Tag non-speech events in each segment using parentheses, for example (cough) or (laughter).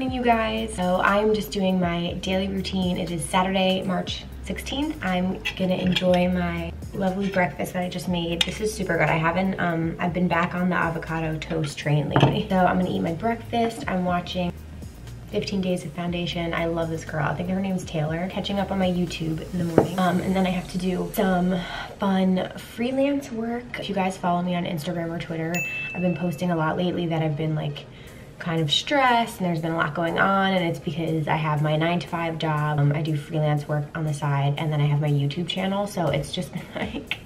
morning, you guys. So I'm just doing my daily routine. It is Saturday, March 16th. I'm gonna enjoy my lovely breakfast that I just made. This is super good. I haven't, um, I've been back on the avocado toast train lately. So I'm gonna eat my breakfast. I'm watching 15 Days of Foundation. I love this girl. I think her name's Taylor. Catching up on my YouTube in the morning. Um, and then I have to do some fun freelance work. If you guys follow me on Instagram or Twitter, I've been posting a lot lately that I've been like kind of stressed and there's been a lot going on and it's because I have my nine to five job. Um, I do freelance work on the side and then I have my YouTube channel. So it's just (laughs) been like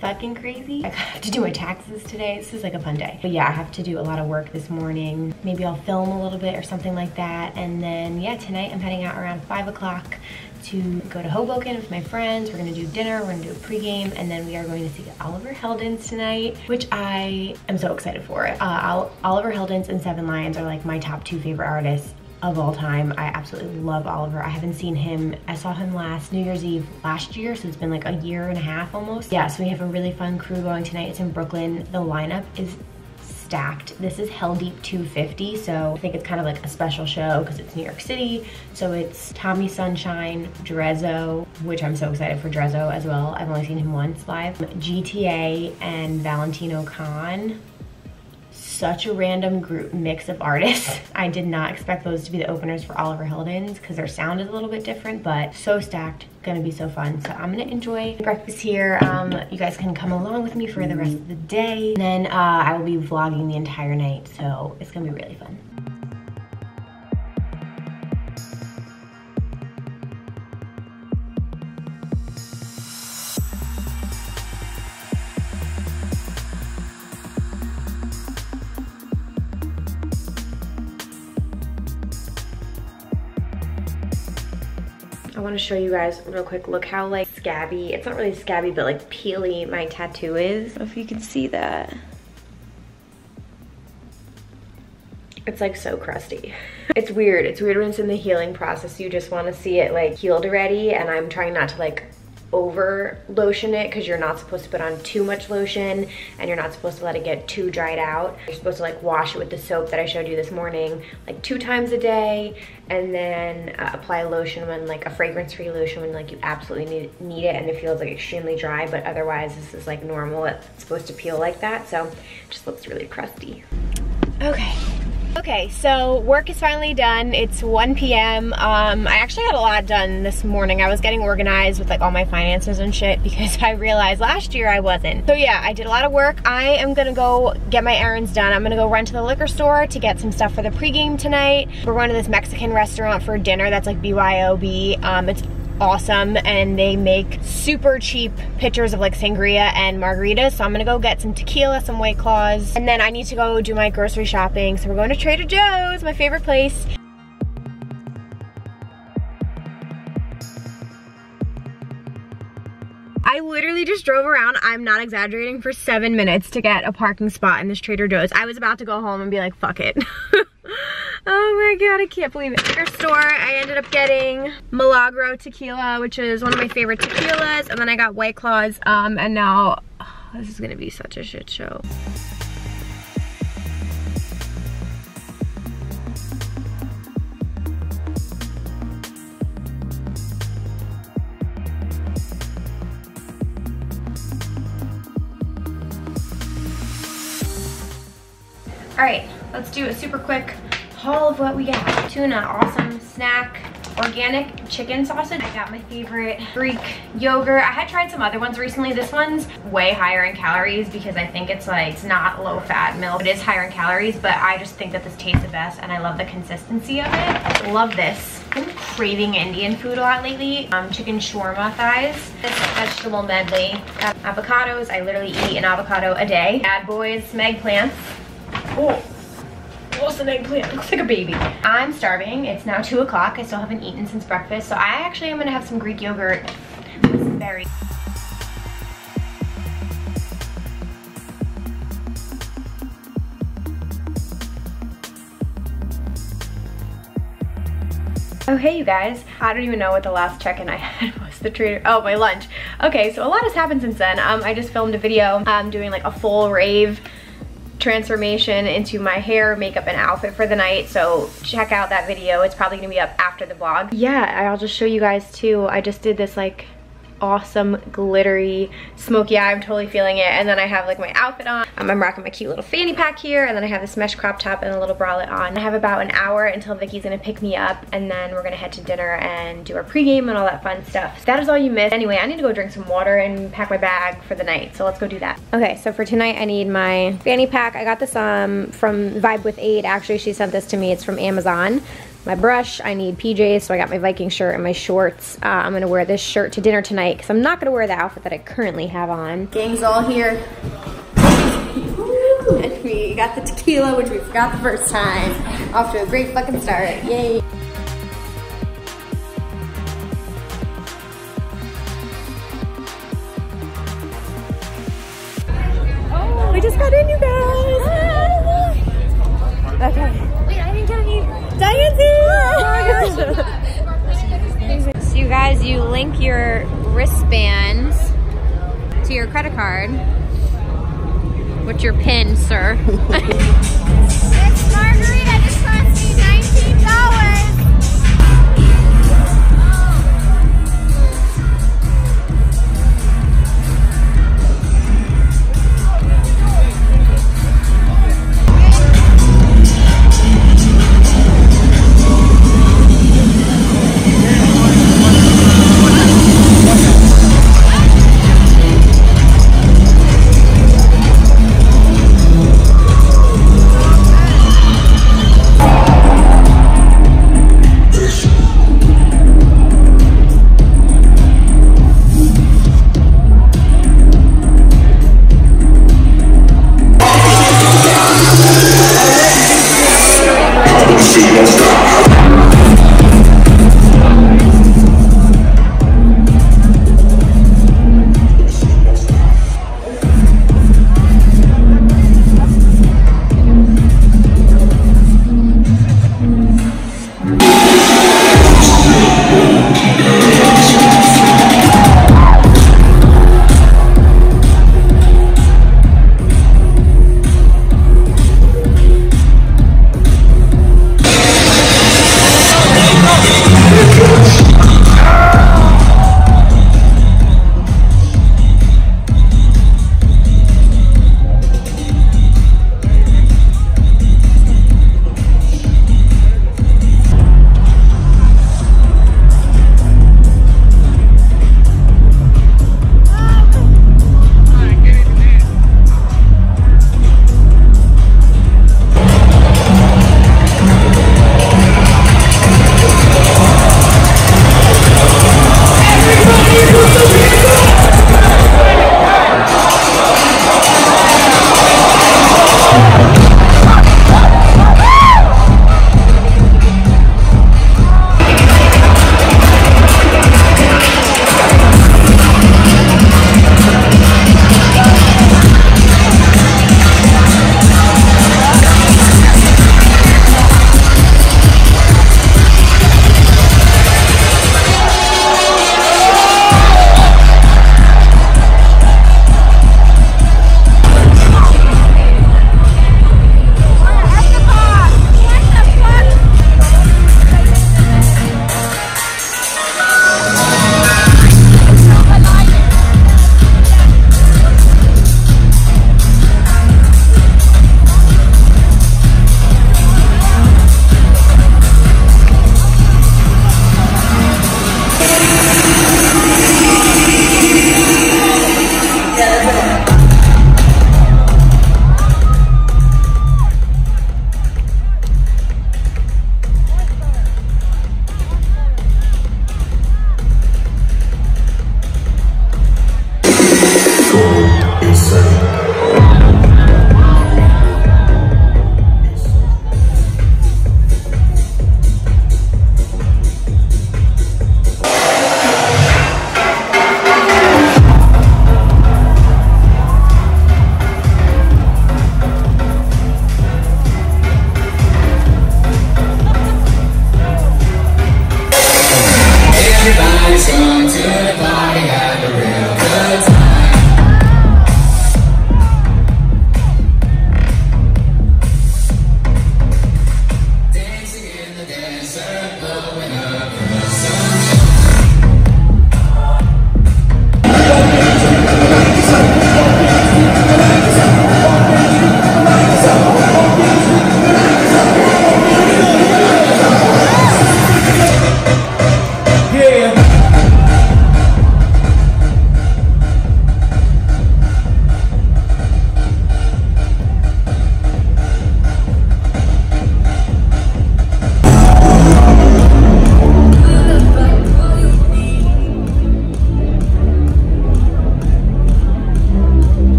fucking crazy. I have to do my taxes today. This is like a fun day. But yeah, I have to do a lot of work this morning. Maybe I'll film a little bit or something like that. And then yeah, tonight I'm heading out around five o'clock to go to Hoboken with my friends. We're gonna do dinner, we're gonna do a pregame, and then we are going to see Oliver Heldens tonight, which I am so excited for. Uh, Oliver Heldens and Seven Lions are like my top two favorite artists of all time. I absolutely love Oliver. I haven't seen him, I saw him last New Year's Eve last year, so it's been like a year and a half almost. Yeah, so we have a really fun crew going tonight. It's in Brooklyn. The lineup is stacked. This is Heldeep 250, so I think it's kind of like a special show because it's New York City. So it's Tommie Sunshine, Drezo, which I'm so excited for Drezo as well. I've only seen him once live. GTA and Valentino Khan such a random group mix of artists. (laughs) I did not expect those to be the openers for Oliver Heldens because their sound is a little bit different, but so stacked, gonna be so fun. So I'm gonna enjoy breakfast here. Um, you guys can come along with me for the rest of the day. And then uh, I will be vlogging the entire night, so it's gonna be really fun. I want to show you guys real quick. Look how like scabby, it's not really scabby, but like peely my tattoo is. if you can see that. It's like so crusty. (laughs) It's weird. It's weird when it's in the healing process. You just want to see it like healed already. And I'm trying not to like over lotion it because you're not supposed to put on too much lotion and you're not supposed to let it get too dried out. You're supposed to like wash it with the soap that I showed you this morning like two times a day and then uh, apply lotion when like a fragrance free lotion when like you absolutely need, need it and it feels like extremely dry but otherwise this is like normal. It's supposed to peel like that so it just looks really crusty. Okay, Okay, so work is finally done. It's 1 p.m. Um, I actually had a lot done this morning. I was getting organized with like all my finances and shit because (laughs) I realized last year I wasn't. So yeah, I did a lot of work. I am gonna go get my errands done. I'm gonna go run to the liquor store to get some stuff for the pregame tonight. We're going to this Mexican restaurant for dinner that's like BYOB. Um, it's awesome and they make super cheap pitchers of like sangria and margaritas. So I'm gonna go get some tequila, some White Claws, and then I need to go do my grocery shopping. So we're going to Trader Joe's, my favorite place. Just drove around, I'm not exaggerating, for seven minutes to get a parking spot in this Trader Joe's. I was about to go home and be like, fuck it. (laughs) Oh my god, I can't believe it. Liquor store, I ended up getting Milagro tequila, which is one of my favorite tequilas, and then I got White Claws, um, and now oh, (sighs) this is gonna be such a shit show. Let's do a super quick haul of what we got. Tuna, awesome snack, organic chicken sausage. I got my favorite Greek yogurt. I had tried some other ones recently. This one's way higher in calories because I think it's like, it's not low fat milk. It is higher in calories, but I just think that this tastes the best and I love the consistency of it. Love this. I've been craving Indian food a lot lately. Um, chicken shawarma thighs. This vegetable medley. avocados. I literally eat an avocado a day. Bad boys, meg plants. Oh, What's the an eggplant? Looks like a baby. I'm starving. It's now 2 o'clock. I still haven't eaten since breakfast. So I actually am going to have some Greek yogurt. Oh hey you guys, I don't even know what the last check-in I (laughs) had was the trader, oh my lunch. Okay, so a lot has happened since then. Um, I just filmed a video um, doing like a full rave transformation into my hair, makeup, and outfit for the night. So check out that video. It's probably gonna be up after the vlog. Yeah, I'll just show you guys too. I just did this like awesome glittery smoky eye. I'm totally feeling it. And then I have like my outfit on. Um, I'm rocking my cute little fanny pack here. And then I have this mesh crop top and a little bralette on. I have about an hour until Vicky's gonna pick me up. And then we're gonna head to dinner and do our pregame and all that fun stuff. So that is all you missed. Anyway, I need to go drink some water and pack my bag for the night. So let's go do that. Okay, so for tonight I need my fanny pack. I got this um, from Vibe with Aid. Actually, she sent this to me. It's from Amazon my brush. I need PJs, so I got my Viking shirt and my shorts. Uh, I'm gonna wear this shirt to dinner tonight because I'm not gonna wear the outfit that I currently have on. Gang's all here. and we got the tequila, which we forgot the first time. Off to a great fucking start, yay. Oh, we just got in, you guys. Okay. (laughs) So you guys, you link your wristbands to your credit card. What's your pin, sir? (laughs) margarita just cost me $19.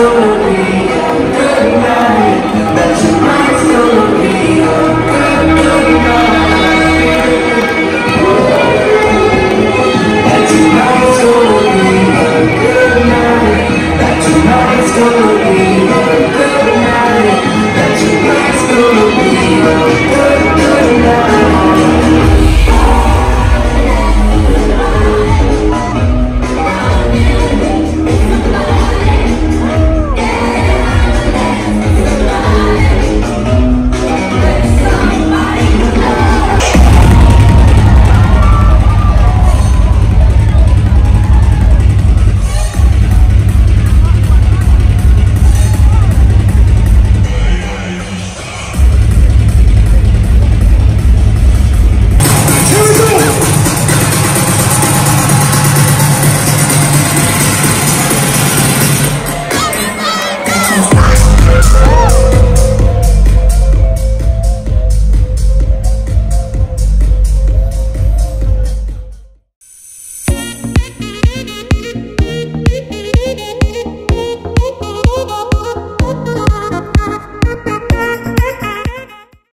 gonna be